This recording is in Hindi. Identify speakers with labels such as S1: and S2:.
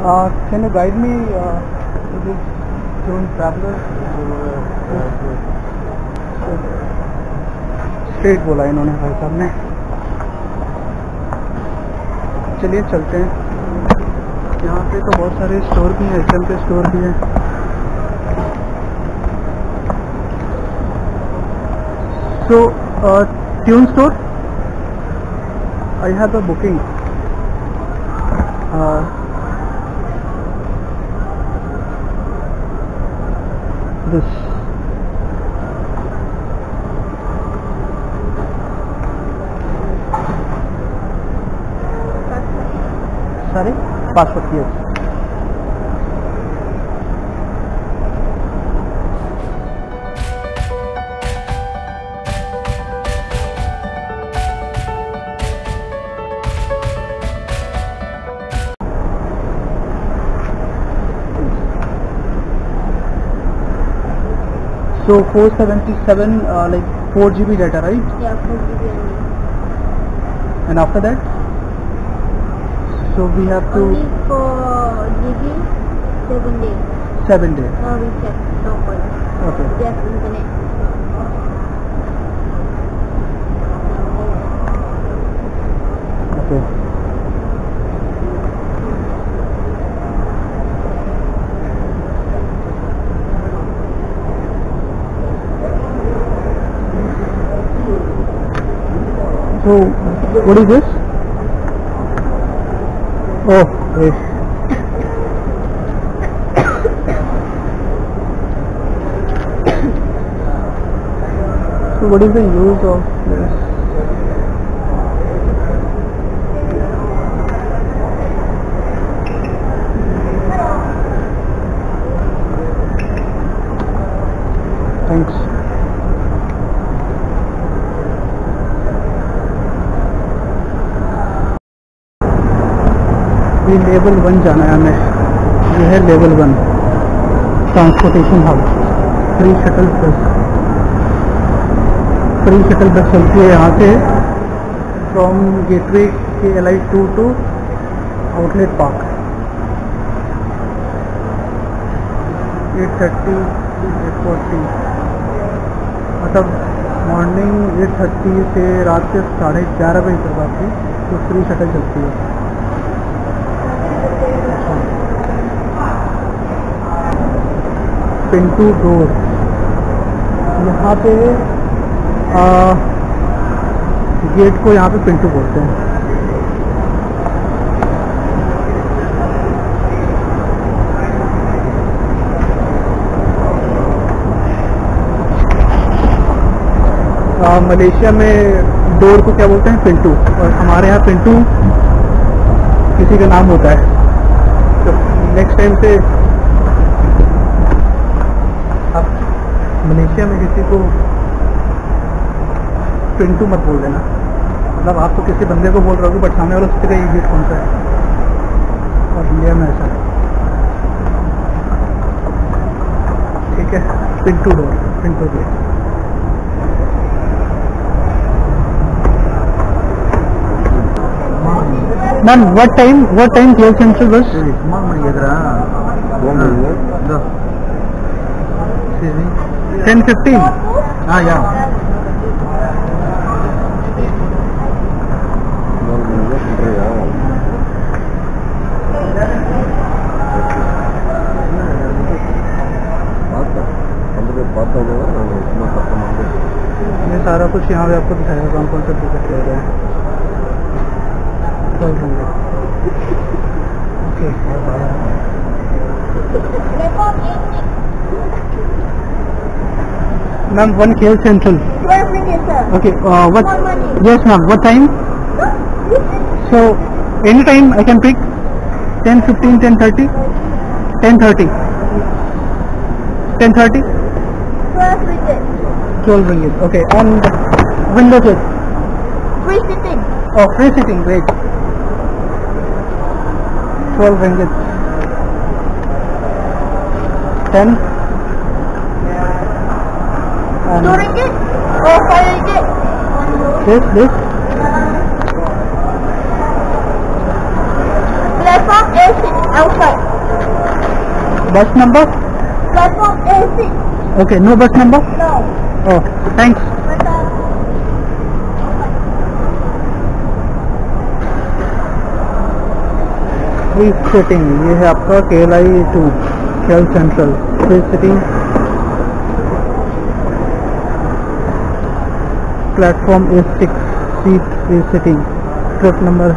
S1: Uh, can you guide me uh, to this traveler? Straight बोला इन्होंने भाई साहब ने। चलिए चलते हैं। यहाँ पे तो बहुत सारे स्टोर भी हैं एच के स्टोर भी हैं। So tune store I have a booking this sorry? Passport yes So 477 uh, like 4 GB data, right?
S2: Yeah, 4 GB.
S1: And after that, so we have to
S2: Only for GB, 7 days.
S1: seven days.
S2: No reset, no call.
S1: Okay.
S2: Just internet.
S1: Okay. So, what is this? Oh, yes. so, what is the use of this? Thanks. ये लेवल वन जाना है हमें। ये है level one. Transportation hub. Free shuttle bus. Free shuttle bus चलती है यहाँ से। From gateway K L I two to outlet park. Eight thirty eight forty. मतलब मॉर्निंग एट थर्टी से रात के साढ़े ग्यारह बजे तक आपकी तो फ्री शटल चलती है। पिंटू डोर। यहाँ पे आ, गेट को यहाँ पे पिंटू बोलते हैं। मलेशिया में डोर को क्या बोलते हैं? पिंटू। और हमारे यहाँ पिंटू किसी का नाम होता है। तो नेक्स्ट टाइम से मलेशिया में किसी को पिंटू मत बोल देना मतलब आप तो किसी बंदे को बोल रहे हो बट सामने वाला सोचेगा ये गीत कौन सा है और इंडिया में ऐसा है ठीक है पिंटू door Pintu gate Ma'am, what time? What time close central bus?
S3: Ma'am, ये तरह.
S1: Excuse me.
S3: टेन फिफ्टीन हाँ yeah.
S1: ये सारा कुछ यहाँ पे आपको दिखाएगा, कौन कौन सा टिकट ले रहे हैं। Okay Ma'am, 1 KL Central.
S2: 12 minutes, sir.
S1: Okay,
S2: uh, what?
S1: Yes, ma'am. What time? So, any time I can pick? 10, 15, 10, 30? 10, 30. 10, 30?
S2: 12 ringgit.
S1: 12 ringgit. Okay, and window seat?
S2: Free sitting.
S1: Oh, free sitting, great. 12 ringgit. 10? and
S2: 2 ringgit or 5 ringgit.
S1: this this
S2: Platform A sitting outside.
S1: bus number?
S2: Platform A6.
S1: Okay, no bus number?
S2: No.
S1: Oh, thanks. Free sitting ये है आपका के एल आई टू केल central free sitting platform A six seat free sitting trip number